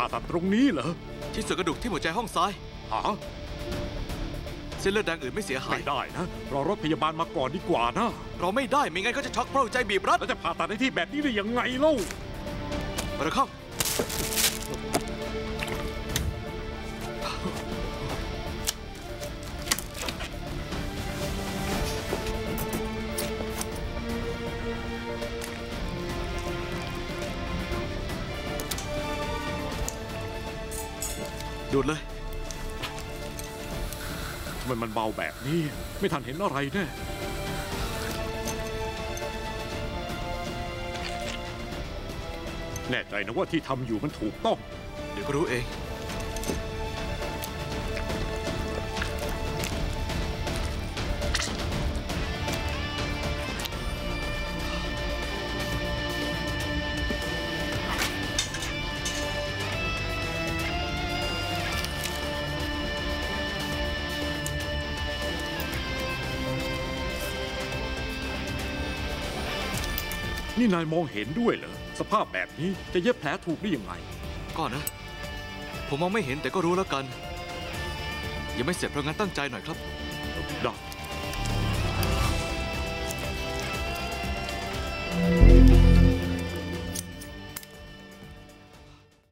ผ่าตัดตรงนี้เหรอ ที่ส่วนกระดูกที่หัวใจห้องซ้าย หา เส้นเลือดแดงอื่นไม่เสียหาย ไม่ได้นะ รอรถพยาบาลมาก่อนดีกว่านะ เราไม่ได้ ไม่งั้นก็จะช็อกเพราะหัวใจบีบรัดแล้วจะผ่าตัดในที่แบบนี้ได้ยังไงเล่ามาเลยเข้า ดูดเลยทำไมมันเบาแบบนี้ ไม่ทันเห็นอะไรแน่แน่ใจนะว่าที่ทำอยู่มันถูกต้อง เดี๋ยวก็รู้เอง นี่นายมองเห็นด้วยเหรอ สภาพแบบนี้จะเย็บแผลถูกได้ยังไงก่อนนะ ผมมองไม่เห็นแต่ก็รู้แล้วกัน ยังไม่เสร็จเพราะงั้นตั้งใจหน่อยครับ ได้